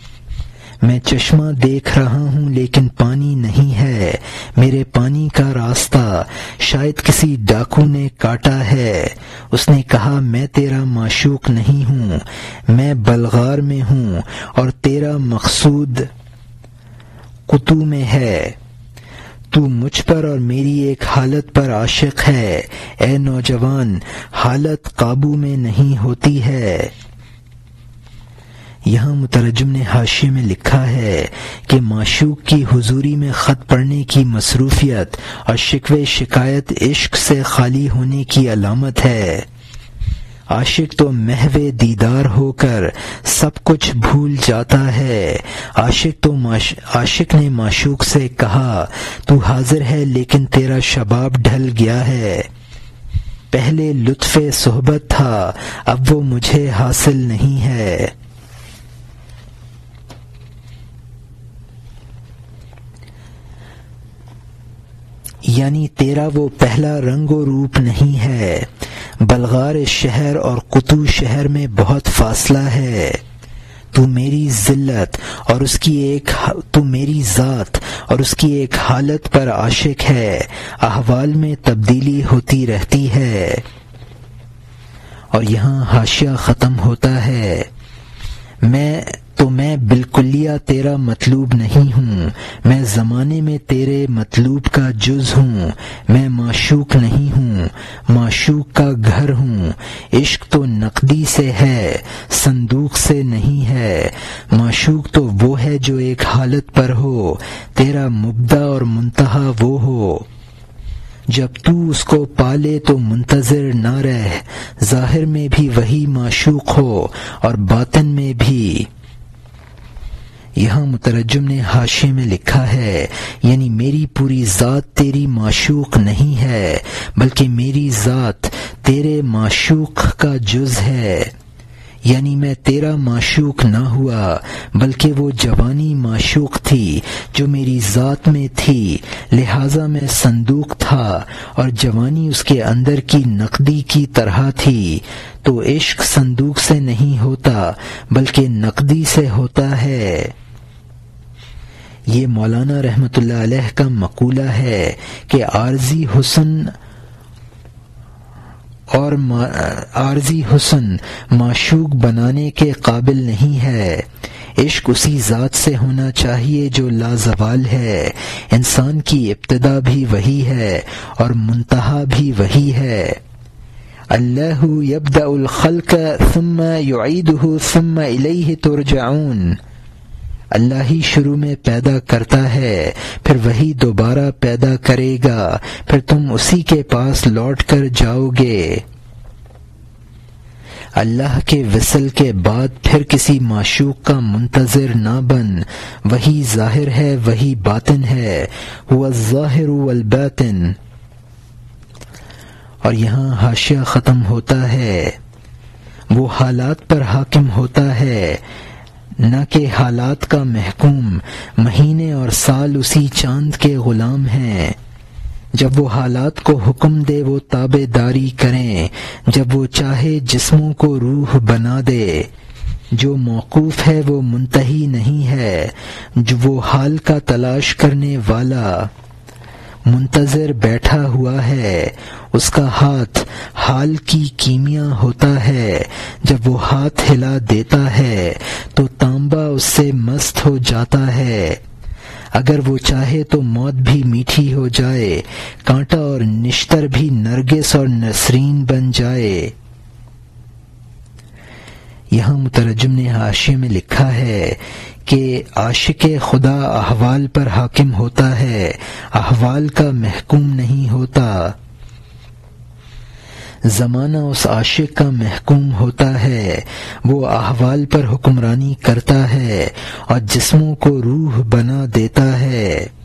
मैं चश्मा देख रहा हूँ, लेकिन पानी नहीं है। मेरे पानी का रास्ता शायद किसी डाकू ने काटा है। उसने कहा, मैं तेरा माशूक नहीं हूँ। मैं बलगार में हूँ और तेरा मकसूद कुतु में है। तू मुझ पर और मेरी एक हालत पर आशिक है। ए नौजवान, हालत काबू में नहीं होती है। यहाँ मुतरजम ने हाशिए में लिखा है कि माशूक की हुजूरी में ख़त पढ़ने की मसरूफियत और शिकवे शिकायत इश्क से खाली होने की अलामत है। आशिक तो महवे दीदार होकर सब कुछ भूल जाता है। आशिक तो आशिक ने माशूक से कहा, तू हाजिर है, लेकिन तेरा शबाब ढल गया है। पहले लुत्फ सोहबत था, अब वो मुझे हासिल नहीं है। यानी तेरा वो पहला रंगो रूप नहीं है। बलगार शहर और कुतु शहर में बहुत फासला है। तू मेरी जिल्लत और उसकी एक तू मेरी ज़ात और उसकी एक हालत पर आशिक है। अहवाल में तब्दीली होती रहती है। और यहाँ हाशिया ख़त्म होता है। मैं तो मैं बिल्कुलिया तेरा मतलूब नहीं हूँ। मैं ज़माने में तेरे मतलूब का जुज हूँ। मैं माशूक नहीं हूँ। माशूक का घर हूँ। इश्क तो नकदी से है, संदूक से नहीं है। माशूक तो वो है जो एक हालत पर हो। तेरा मुबदा और मुंतहा वो हो। जब तू उसको पाले तो मुंतजर ना रह। ज़ाहिर में भी वही माशूक हो और बातन में भी। यहाँ मुतरजम ने हाशे में लिखा है, यानी मेरी पूरी ज़ात तेरी माशूक नहीं है, बल्कि मेरी ज़ात तेरे माशूक का जुज है। यानी मैं तेरा माशूक ना हुआ, बल्कि वो जवानी माशूक थी, जो मेरी ज़ात में थी। लिहाजा मैं संदूक था और जवानी उसके अंदर की नकदी की तरह थी। तो इश्क संदूक से नहीं होता, बल्कि नकदी से होता है। ये मौलाना रहमतुल्लाह का मकूला है कि आरजी हुसन और आरजी हुसन माशूक बनाने के काबिल नहीं है। इश्क उसी ज़ात से होना चाहिए जो लाजवाल है। इंसान की इब्तदा भी वही है और मुंतहा भी वही है। अल्लाह यबदउल खल्क थुम्मा युईदुहु थुम्मा इलैहि तुरजाऊन। अल्लाह ही शुरू में पैदा करता है, फिर वही दोबारा पैदा करेगा, फिर तुम उसी के पास लौट कर जाओगे। अल्लाह के विसल के बाद फिर किसी माशूक का मुंतजर ना बन। वही ज़ाहिर है, वही बातिन है। हुआ ज़ाहिर वल बातिन। और यहाँ हाशिया ख़त्म होता है। वो हालात पर हाकिम होता है। न के हालात का महकूम, महीने और साल उसी चाँद के गुलाम हैं। जब वो हालात को हुक्म दे, वो ताबेदारी करें। जब वो चाहे, जिस्मों को रूह बना दे। जो मौकूफ है, वो मुंतही नहीं है। जो वो हाल का तलाश करने वाला मुंतजर बैठा हुआ है। उसका हाथ हाल की कीमिया होता है। जब वो हाथ हिला देता है तो तांबा उससे मस्त हो जाता है। अगर वो चाहे तो मौत भी मीठी हो जाए, कांटा और निश्तर भी नरगिस और नसरीन बन जाए। यहाँ मुतरजम ने हाशिए में लिखा है कि आशिक खुदा अहवाल पर हाकिम होता है, अहवाल का महकूम नहीं होता। जमाना उस आशिक का महकूम होता है, वो अहवाल पर हुक्मरानी करता है और जिस्मों को रूह बना देता है।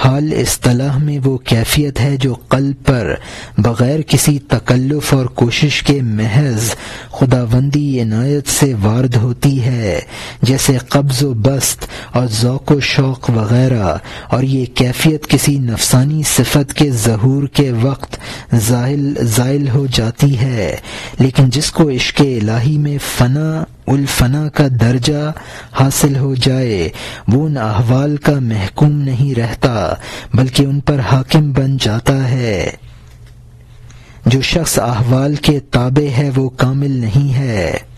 हाल इस्तलाह में वो कैफियत है जो कल्ब पर बग़ैर किसी तकल्लुफ और कोशिश के महज खुदाबंदी इनायत से वारद होती है, जैसे कब्ज़ बस्त और ज़ौक शौक़ वगैरह। और ये कैफियत किसी नफसानी सिफत के जहूर के वक्त ज़ाइल हो जाती है। लेकिन जिसको इश्क इलाही में फ़ना उल्फना का दर्जा हासिल हो जाए। वो उन अहवाल का महकूम नहीं रहता, बल्कि उन पर हाकिम बन जाता है। जो शख्स अहवाल के ताबे है, वो कामिल नहीं है।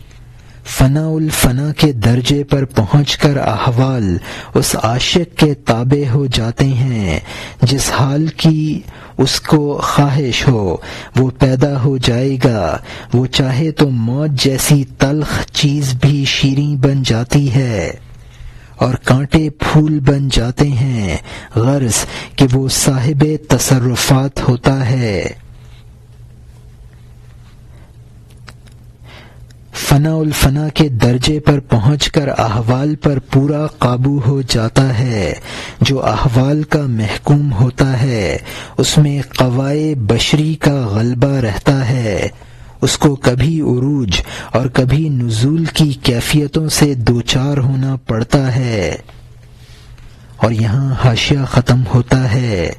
फना उल फना के दर्जे पर पहुंचकर अहवाल उस आशिक के ताबे हो जाते हैं। जिस हाल की उसको ख्वाहिश हो, वो पैदा हो जाएगा। वो चाहे तो मौत जैसी तलख चीज़ भी शीरी बन जाती है और कांटे फूल बन जाते हैं। गर्ज कि वो साहिब तसरुफात होता है। फना उल फना के दर्जे पर पहुंचकर अहवाल पर पूरा काबू हो जाता है। जो अहवाल का महकूम होता है, उसमें कवाए बशरी का गलबा रहता है। उसको कभी उरूज और कभी नजूल की कैफियतों से दो चार होना पड़ता है। और यहाँ हाशिया ख़त्म होता है।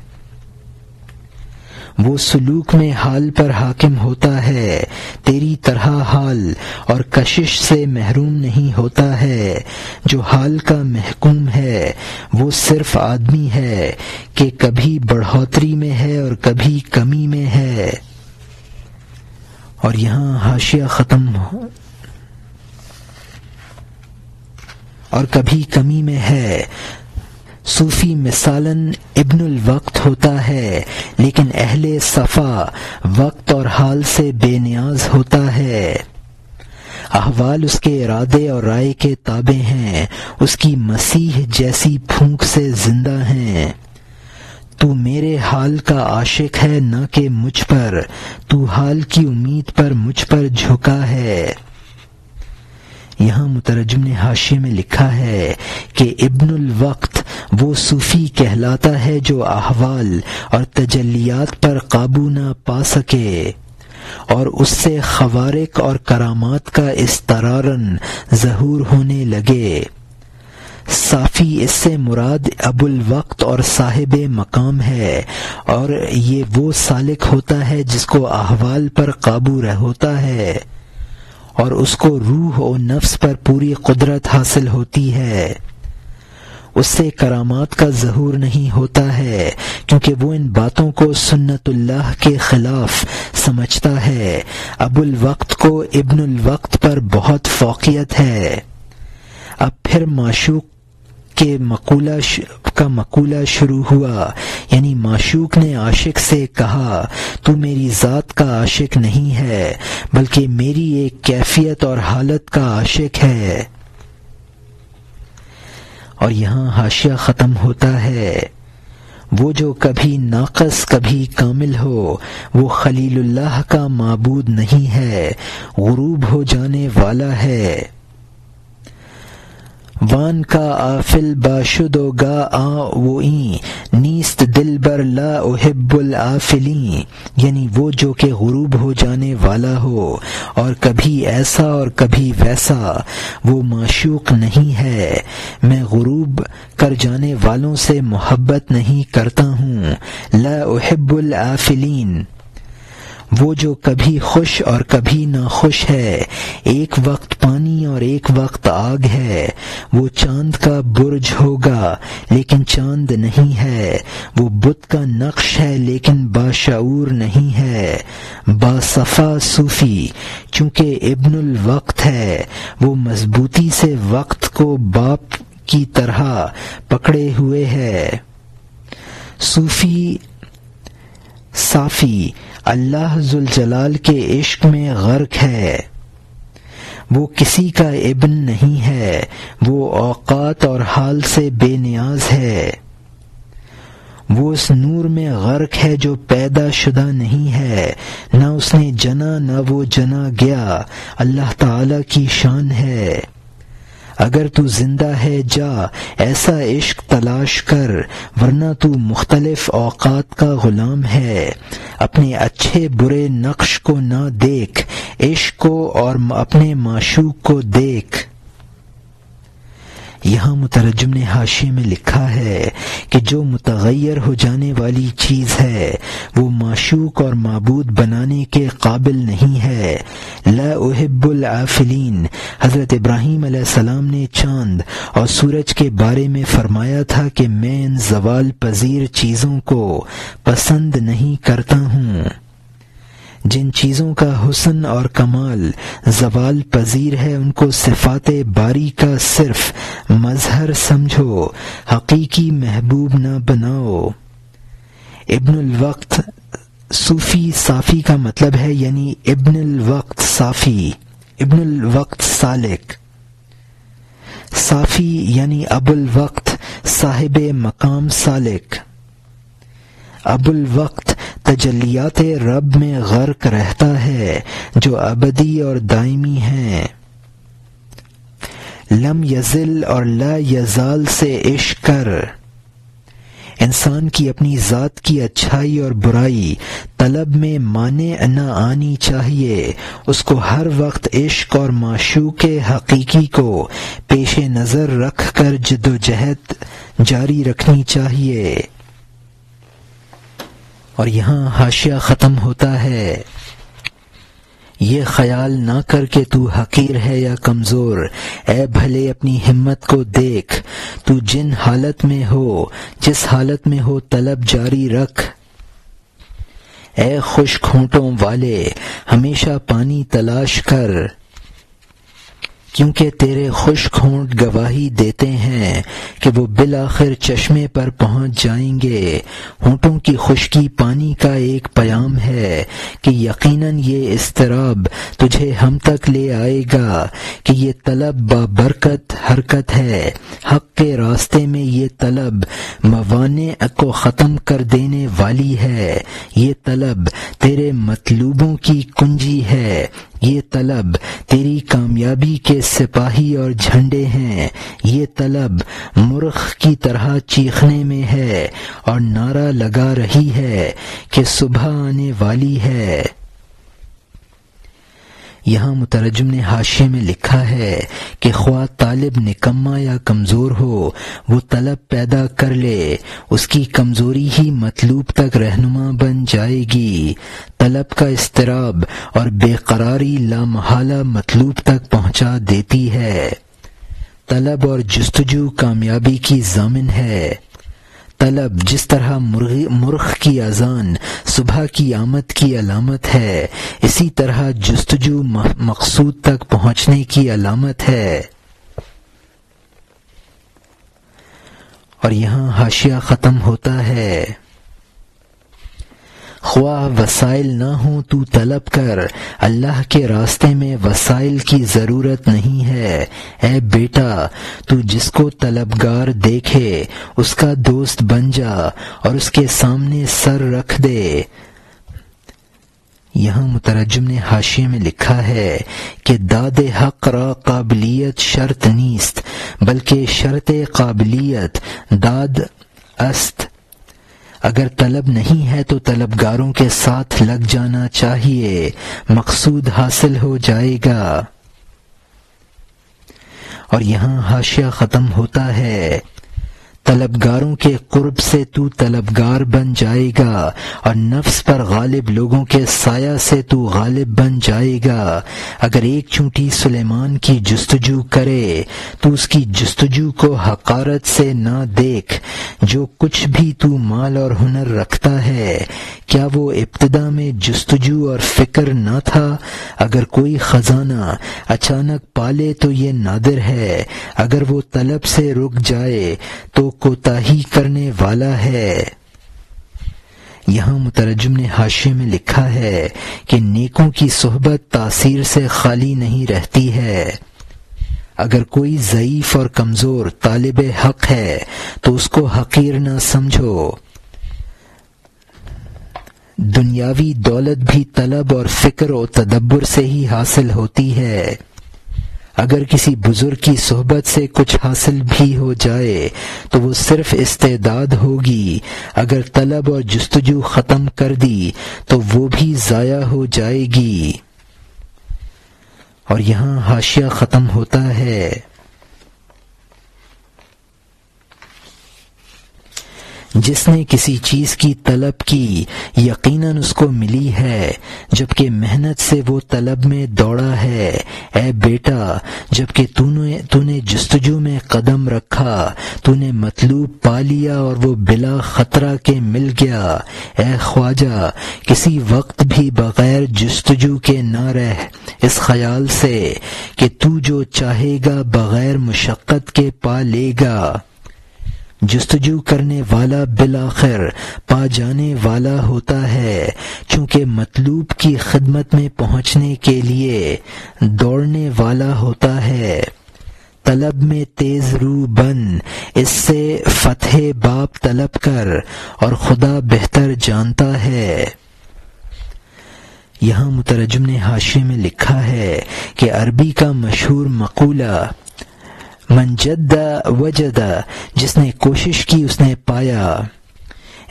वो सलूक में हाल पर हाकिम होता है, तेरी तरह हाल और कशिश से महरूम नहीं होता है। जो हाल का महकूम है, वो सिर्फ़ आदमी है कि कभी बढ़ोतरी में है और कभी कमी में है। और यहाँ हाशिया ख़त्म और कभी कमी में है। सूफी मिसालन इब्नुल वक्त होता है, लेकिन अहले सफ़ा वक्त और हाल से बेनियाज होता है। अहवाल उसके इरादे और राय के ताबे हैं, उसकी मसीह जैसी फूंक से ज़िंदा हैं। तू मेरे हाल का आशिक है, न कि मुझ पर, तू हाल की उम्मीद पर मुझ पर झुका है। यहाँ मुतरजम ने हाशिए में लिखा है कि इब्नुल वक्त वो सूफी कहलाता है जो अहवाल और तजलियात पर काबू ना पा सके और उससे खवारिक और करामात का इस्तरारन जहूर होने लगे। साफी इससे मुराद अबुल वक्त और साहिब मकाम है और ये वो सालिक होता है जिसको अहवाल पर काबू होता है। और उसको रूह और नफ्स पर पूरी कुदरत हासिल होती है। उससे करामात का जहूर नहीं होता है, क्योंकि वो इन बातों को सुन्नतुल्लाह के खिलाफ समझता है। अबुल वक्त को इब्नुल वक्त पर बहुत फोकियत है। अब फिर माशूक के मकूला का मकूला शुरू हुआ। यानी माशूक ने आशिक से कहा, तू मेरी ज़ात का आशिक नहीं है, बल्कि मेरी एक कैफियत और हालत का आशिक है। और यहाँ हाशिया ख़त्म होता है। वो जो कभी नाकस, कभी कामिल हो, वो खलीलुल्लाह का माबूद नहीं है, गुरूब हो जाने वाला है। वान का आफिल बाशुदो गा आ वो नीस्त दिल बर ला उहिब्बुल आफिली। यानी वो जो के गुरूब हो जाने वाला हो, और कभी ऐसा और कभी वैसा, वो माशूक नहीं है। मैं गुरूब कर जाने वालों से मोहब्बत नहीं करता हूँ। ला उहिब्बुल आफिलीन। वो जो कभी खुश और कभी ना खुश है, एक वक्त पानी और एक वक्त आग है, वो चाँद का बुर्ज होगा, लेकिन चाँद नहीं है, वो बुत का नक्श है, लेकिन बाशूर नहीं है। बासफा सूफी, चूँकि इब्नुल वक्त है, वो मजबूती से वक्त को बाप की तरह पकड़े हुए है। सूफी, साफी अल्लाह जलाल के इश्क में गर्क है। वो किसी का इब्न नहीं है, वो औकात और हाल से बेनियाज है। वो उस नूर में गर्क है जो पैदा शुदा नहीं है, न उसने जना, न वो जना गया। अल्लाह ताला की शान है। अगर तू ज़िंदा है, जा, ऐसा इश्क तलाश कर, वरना तू मुख्तलिफ़ औकात का गुलाम है। अपने अच्छे बुरे नक्श को ना देख इश्क को और अपने माशूक को देख। यहाँ मुतरजम ने हाशिए में लिखा है कि जो मुतगैर हो जाने वाली चीज़ है, वो माशूक और मबूद बनाने के काबिल नहीं है। लाहिबुल आफिलीन, हज़रत इब्राहिम ने चाँद और सूरज के बारे में फरमाया था कि मैं इन जवाल पजीर चीज़ों को पसंद नहीं करता हूँ। जिन चीज़ों का हुसन और कमाल जवाल पजीर है, उनको सिफात बारी का सिर्फ़ मजहर समझो, हकीकी महबूब न बनाओ। इब्नुल वक्त सूफी साफी का मतलब है, यानी इब्नुल वक्त साफी, इब्नुल वक्त सालिक। साफी यानी अबुल वक्त साहिब मकाम सालिक। अबुल वक्त तजलियात रब में गर्क रहता है, जो अबदी और दायमी है। लम यजिल और ला यजाल से इश्क कर। इंसान की अपनी ज़ात की अच्छाई और बुराई तलब में माने न आनी चाहिए। उसको हर वक्त इश्क और माशू के हकीकी को पेश नज़र रख कर जदोजहद जारी रखनी चाहिए। और यहाँ हाशिया ख़त्म होता है। ये ख्याल ना कर के तू हकीर है या कमज़ोर। ए भले अपनी हिम्मत को देख, तू जिन हालत में हो, जिस हालत में हो तलब जारी रख। ए खुश खूंटों वाले, हमेशा पानी तलाश कर। क्योंकि तेरे खुश्क होंठ गवाही देते हैं कि वो बिल आखिर चश्मे पर पहुँच जाएँगे। होंठों की खुश्की पानी का एक पयाम है कि यकीनन ये इसतराब तुझे हम तक ले आएगा कि ये तलब बाबरकत हरकत है। हक के रास्ते में ये तलब मवाने को ख़त्म कर देने वाली है। ये तलब तेरे मतलूबों की कुंजी है। ये तलब तेरी कामयाबी के सिपाही और झंडे हैं। ये तलब मुर्ख की तरह चीखने में है और नारा लगा रही है कि सुबह आने वाली है। यहाँ मुतरजम ने हाशिए में लिखा है कि ख्वा तालिब निकम्मा या कमज़ोर हो, वो तलब पैदा कर ले, उसकी कमज़ोरी ही मतलूब तक रहनुमा बन जाएगी। तलब का इसतराब और बेकरारी लामहाला मतलूब तक पहुँचा देती है। तलब और जस्तजू कामयाबी की जामिन है। तलब, जिस तरह मुर्ख की अजान, सुबह की आमद की अलामत है, इसी तरह जस्तजू मकसूद तक पहुँचने की अलामत है। और यहाँ हाशिया ख़त्म होता है। ख्वाह वसाइल ना हो, तू तलब कर। अल्लाह के रास्ते में वसाइल की ज़रूरत नहीं है। ए बेटा, तू जिसको तलबगार देखे, उसका दोस्त बन जा और उसके सामने सर रख दे। यहाँ मुतरजम ने हाशिए में लिखा है कि दाद हक रा काबिलियत शर्त नीस्त, बल्कि शर्त काबिलियत दाद अस्त अगर तलब नहीं है तो तलबगारों के साथ लग जाना चाहिए। मकसूद हासिल हो जाएगा। और यहाँ हाशिया ख़त्म होता है। तलबगारों के कुर्ब से तू तलबगार बन जाएगा, और नफ्स पर गालिब लोगों के साया से तू गालिब बन जाएगा। अगर एक चूंटी सुलेमान की जस्तजू करे तो उसकी जस्तजू को हकारत से ना देख। जो कुछ भी तू माल और हुनर रखता है, क्या वो इब्तदा में जस्तजू और फ़िक्र ना था? अगर कोई खजाना अचानक पाले तो ये नादिर है। अगर वो तलब से रुक जाए तो कोताही करने वाला है। यहाँ मुतरजम ने हाशिए में लिखा है कि नेकों की सोहबत तासीर से खाली नहीं रहती है। अगर कोई ज़यीफ और कमज़ोर तालिब हक है तो उसको हकीर न समझो। दुनियावी दौलत भी तलब और फ़िक्र और तदब्बर से ही हासिल होती है। अगर किसी बुज़ुर्ग की सोहबत से कुछ हासिल भी हो जाए तो वो सिर्फ़ इस्तेदाद होगी। अगर तलब और जस्तजू ख़त्म कर दी तो वो भी ज़ाया हो जाएगी। और यहाँ हाशिया ख़त्म होता है। जिसने किसी चीज़ की तलब की, यकीनन उसको मिली है, जबकि मेहनत से वो तलब में दौड़ा है। ए बेटा, जबकि तूने तूने जस्तजू में कदम रखा, तूने मतलूब पा लिया और वो बिला खतरा के मिल गया। ए ख्वाजा, किसी वक्त भी बगैर जस्तजू के न रह, इस ख्याल से कि तू जो चाहेगा बगैर मुशक्क़त के पा लेगा। जस्तजू करने वाला बिल आखिर पा जाने वाला होता है, चूँकि मतलूब की खिदमत में पहुँचने के लिए दौड़ने वाला होता है। तलब में तेज रू बन, इससे फतेह बाप तलब कर और खुदा बेहतर जानता है। यहाँ मुतरजम ने हाशिए में लिखा है कि अरबी का मशहूर मकूला मनजदा वजदा जिसने कोशिश की उसने पाया।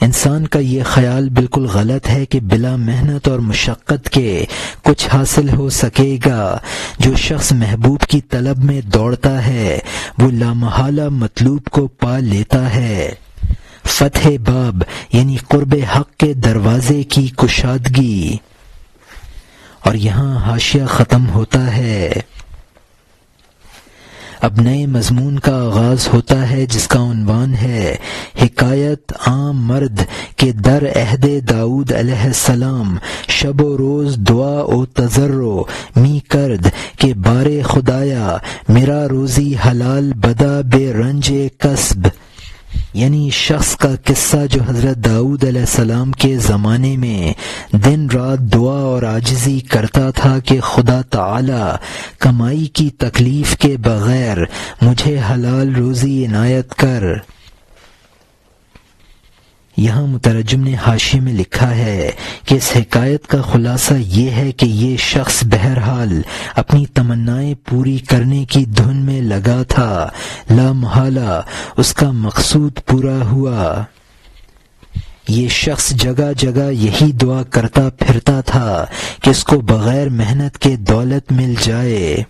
इंसान का ये ख्याल बिल्कुल गलत है कि बिला मेहनत और मुशक्क़त के कुछ हासिल हो सकेगा। जो शख्स महबूब की तलब में दौड़ता है, वो लामहाला मतलूब को पा लेता है। फतेह बाब, यानी कुर्ब हक के दरवाजे की कुशादगी। और यहाँ हाशिया ख़त्म होता है। अब नए मजमून का आगाज़ होता है, जिसका उनवान है, हिकायत आम मर्द के दर अहद दाऊद सलाम। शब रोज दुआ ओ तजर्रो, मी करद के बारे खुदाया, मेरा रोजी हलाल बदा बे रंज कस्ब। यानी शख्स का किस्सा जो हज़रत दाऊद सलाम के ज़माने में दिन रात दुआ और आजजी करता था कि खुदा ताला कमाई की तकलीफ़ के बगैर मुझे हलाल रोज़ी इनायत कर। यहाँ मुतरजम ने हाशिए में लिखा है कि इस हिकायत का खुलासा ये है कि ये शख्स बहरहाल अपनी तमन्नाएँ पूरी करने की धुन में लगा था। ला महाला, उसका मकसूद पूरा हुआ। ये शख्स जगह जगह यही दुआ करता फिरता था कि इसको बगैर मेहनत के दौलत मिल जाए।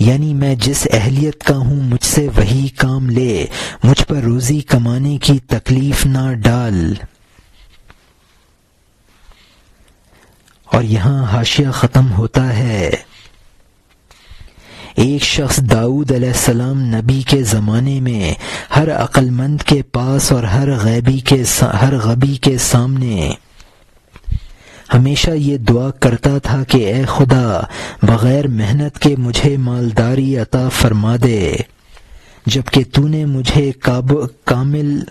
यानी मैं जिस अहलियत का हूँ, मुझसे वही काम ले। मुझ पर रोजी कमाने की तकलीफ़ ना डाल। और यहाँ हाशिया खत्म होता है। एक शख्स दाऊद सलाम नबी के ज़माने में हर अक्लमंद के पास और हर गैबी के हर गबी के सामने हमेशा ये दुआ करता था कि ए खुदा, बगैर मेहनत के मुझे मालदारी अता फरमा दे। जबकि तूने मुझे काब, कामिल,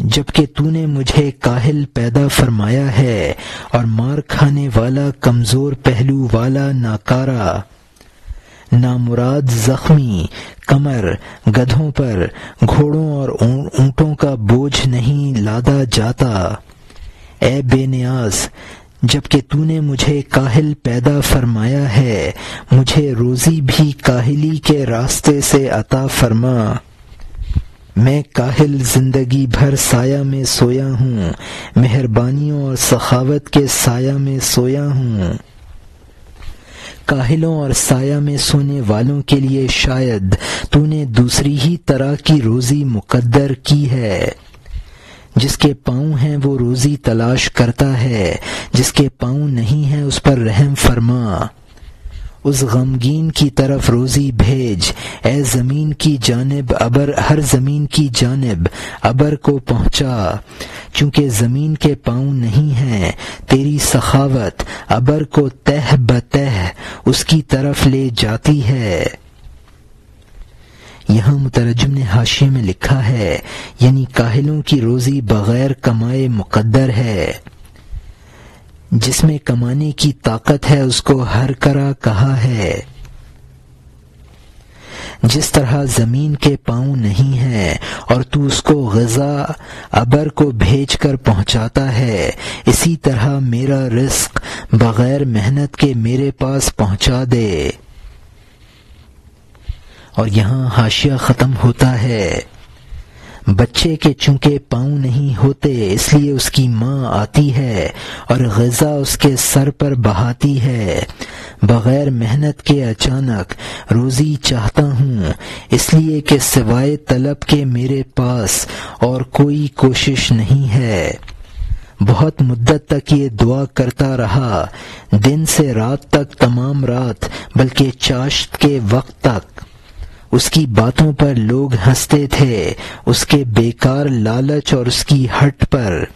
जबकि तूने मुझे काहिल पैदा फरमाया है और मार खाने वाला कमज़ोर पहलू वाला नाकारा। नामुराद जख्मी, कमर गधों पर घोड़ों और ऊंटों का बोझ नहीं लादा जाता। ए बेनियाज जबकि तूने मुझे काहिल पैदा फरमाया है, मुझे रोजी भी काहिली के रास्ते से अता फरमा। मैं काहिल ज़िंदगी भर साया में सोया हूँ, मेहरबानियों और सखावत के साया में सोया हूँ। काहिलों और साया में सोने वालों के लिए शायद तूने दूसरी ही तरह की रोजी मुकद्दर की है। जिसके पाँव हैं वो रोजी तलाश करता है, जिसके पाँव नहीं है उस पर रहम फरमा। उस गमगीन की तरफ़ रोजी भेज ए ज़मीन की जानब, अबर, हर ज़मीन की जानब, अबर को पहुँचा। चूँकि ज़मीन के पाँव नहीं है, तेरी सखावत अबर को तह बतह, उसकी तरफ़ ले जाती है। यहाँ मुतरजम ने हाशिए में लिखा है, यानी काहिलों की रोजी बगैर कमाए मुकद्दर है। जिसमें कमाने की ताकत है, उसको हर करा कहा है। जिस तरह ज़मीन के पाँव नहीं है, और तू उसको गजा, अबर को भेज कर पहुंचाता है, इसी तरह मेरा रिस्क बगैर मेहनत के मेरे पास पहुँचा दे। और यहाँ हाशिया ख़त्म होता है। बच्चे के चूँकि पाँव नहीं होते, इसलिए उसकी माँ आती है और गजा उसके सर पर बहाती है। बगैर मेहनत के अचानक रोजी चाहता हूँ, इसलिए कि सिवाय तलब के मेरे पास और कोई कोशिश नहीं है। बहुत मुद्दत तक ये दुआ करता रहा, दिन से रात तक तमाम रात, बल्कि चाश्त के वक्त तक। उसकी बातों पर लोग हँसते थे, उसके बेकार लालच और उसकी हट पर।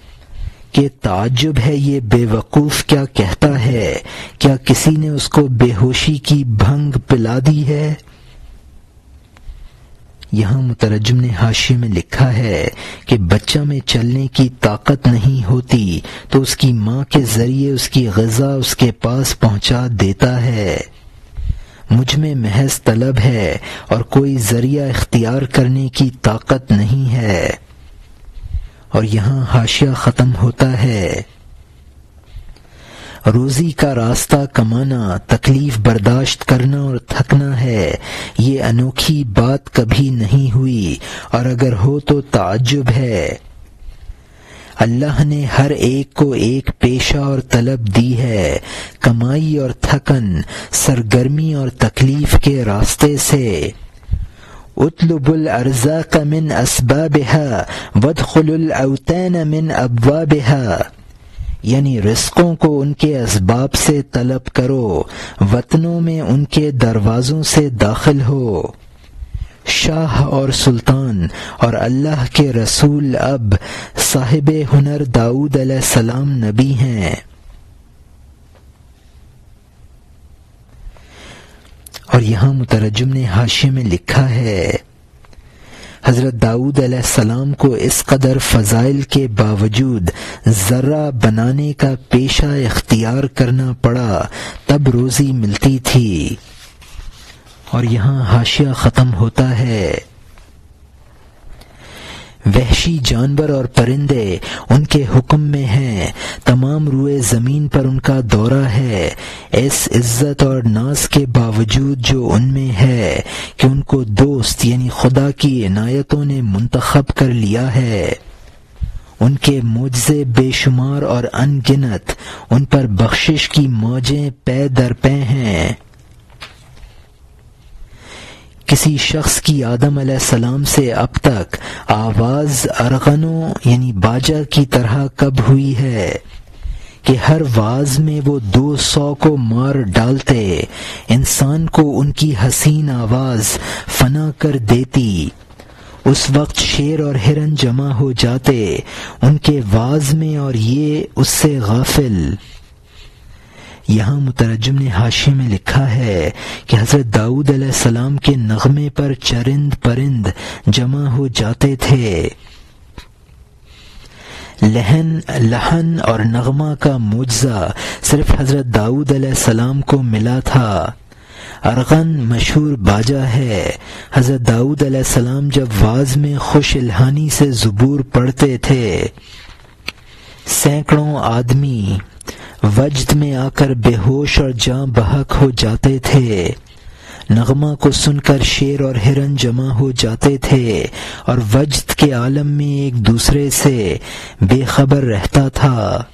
के ताजुब है ये बेवकूफ़ क्या कहता है? क्या किसी ने उसको बेहोशी की भंग पिला दी है? यहाँ मुतरजम ने हाशी में लिखा है कि बच्चा में चलने की ताकत नहीं होती तो उसकी माँ के ज़रिए उसकी गजा उसके पास पहुँचा देता है। मुझमें महज तलब है और कोई ज़रिया इख्तियार करने की ताकत नहीं है। और यहाँ हाशिया ख़त्म होता है। रोजी का रास्ता कमाना, तकलीफ़ बर्दाश्त करना और थकना है, ये अनोखी बात कभी नहीं हुई। और अगर हो तो ताज्जुब है। अल्लाह ने हर एक को एक पेशा और तलब दी है। कमाई और थकन, सरगर्मी और तकलीफ़ के रास्ते से। उतलुबुल अर्जा का मिन असबाबिहा वदखुल अवतैन मिन अबवाबिहा। यानी रिस्कों को उनके इसबाब से तलब करो, वतनों में उनके दरवाजों से दाखिल हो। शाह और सुल्तान और अल्लाह के रसूल अब साहिब हुनर दाऊद सलाम नबी हैं। और यहाँ मुतरजम ने हाशिए में लिखा है, हज़रत दाऊद सलाम को इस कदर फ़जाइल के बावजूद ज़र्रा बनाने का पेशा इख्तियार करना पड़ा, तब रोज़ी मिलती थी। और यहाँ हाशिया ख़त्म होता है। वहशी जानवर और परिंदे उनके हुक्म में हैं। तमाम रुए ज़मीन पर उनका दौरा है। इस इज़्ज़त और नाज के बावजूद जो उनमें है कि उनको दोस्त यानी खुदा की इनायतों ने मुंतखब कर लिया है। उनके मुझसे बेशुमार और अनगिनत उन पर बख्शिश की मौजें पै दर पै हैं। किसी शख्स की आदम सलाम से अब तक आवाज़ अरगनों, यानी बाजा की तरह कब हुई है कि हर वाज में वो दो सौ को मार डालते, इंसान को उनकी हसीन आवाज़ फना कर देती। उस वक्त शेर और हिरन जमा हो जाते, उनके वाज में और ये उससे गाफिल। यहाँ मुतरजम ने हाशी में लिखा है कि हज़रत दाऊद सलाम के नगमे पर चरिंद परिंद जमा हो जाते थे। लहन लहन और नगमा का मुजजा सिर्फ़ हज़रत दाऊद सलाम को मिला था। अरगन मशहूर बाजा है। हज़रत दाऊद सलाम जब वाज में खुश इल्हानी से जुबूर पढ़ते थे। सैकड़ों आदमी वजद में आकर बेहोश और जां बहक हो जाते थे। नगमा को सुनकर शेर और हिरन जमा हो जाते थे और वजद के आलम में एक दूसरे से बेखबर रहता था।